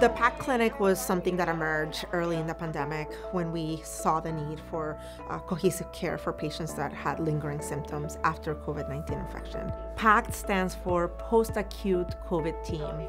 The PACT clinic was something that emerged early in the pandemic when we saw the need for uh, cohesive care for patients that had lingering symptoms after COVID 19 infection. PACT stands for Post Acute COVID Team,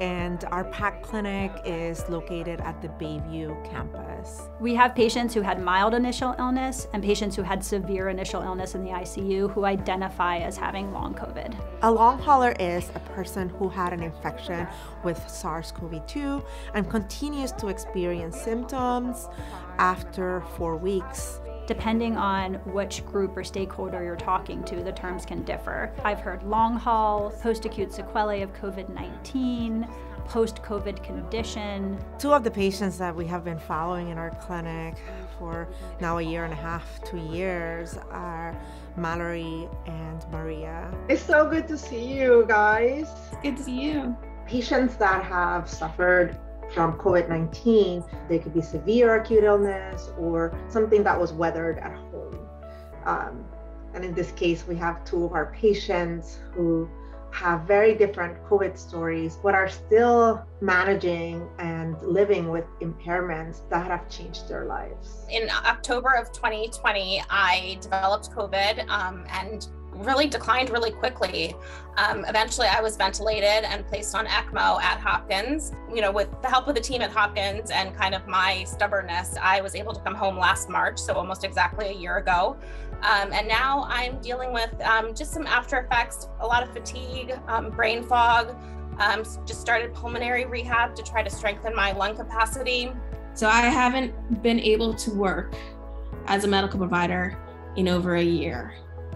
and our PACT clinic is located at the Bayview campus. We have patients who had mild initial illness and patients who had severe initial illness in the ICU who identify as having long COVID. A long hauler is a person who had an infection with SARS CoV 2 and continues to experience symptoms after four weeks. Depending on which group or stakeholder you're talking to, the terms can differ. I've heard long haul, post acute sequelae of COVID 19, post COVID condition. Two of the patients that we have been following in our clinic for now a year and a half, two years, are Mallory and Maria. It's so good to see you guys. Good to see you patients that have suffered from COVID 19, they could be severe acute illness or something that was weathered at home. Um, and in this case, we have two of our patients who have very different COVID stories, but are still managing and living with impairments that have changed their lives. In October of 2020, I developed COVID um, and really declined really quickly. Um, eventually, I was ventilated and placed on ECMO at Hopkins. You know, with the help of the team at Hopkins and kind of my stubbornness, I was able to come home last March, so almost exactly a year ago. Um, and now I'm dealing with um, just some after effects, a lot of fatigue, um, brain fog. Um, just started pulmonary rehab to try to strengthen my lung capacity. So I haven't been able to work as a medical provider in over a year.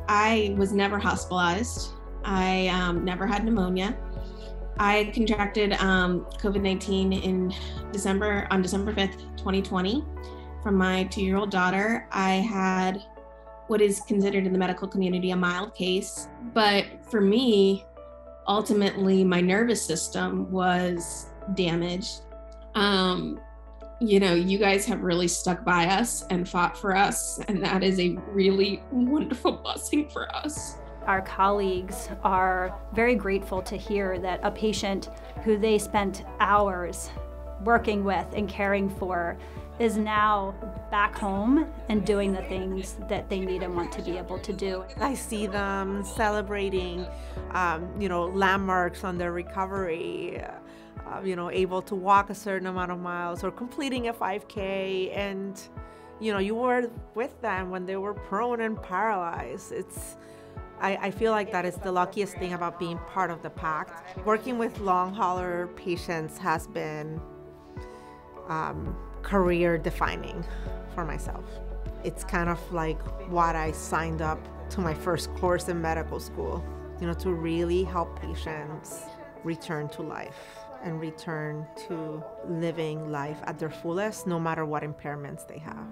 I was never hospitalized. I um, never had pneumonia. I contracted um, COVID 19 in December, on December 5th, 2020, from my two year old daughter. I had what is considered in the medical community a mild case. But for me, ultimately, my nervous system was damaged. Um, you know, you guys have really stuck by us and fought for us. And that is a really wonderful blessing for us. Our colleagues are very grateful to hear that a patient who they spent hours working with and caring for is now back home and doing the things that they need and want to be able to do. I see them celebrating, um, you know, landmarks on their recovery uh, you know, able to walk a certain amount of miles or completing a 5K. And, you know, you were with them when they were prone and paralyzed. It's, I, I feel like that is the luckiest thing about being part of the pact. Working with long hauler patients has been um, career defining for myself. It's kind of like what I signed up to my first course in medical school, you know, to really help patients return to life and return to living life at their fullest, no matter what impairments they have.